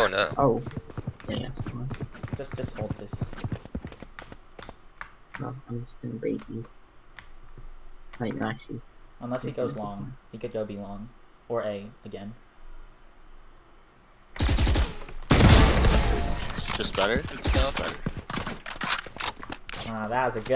Oh no. Oh. Yeah, that's. Just just hold this. No, I'm just gonna bait you. Wait, no, actually. Unless he goes long. He could go B long. Or A again. It's just better. It's not better. Ah, that was a good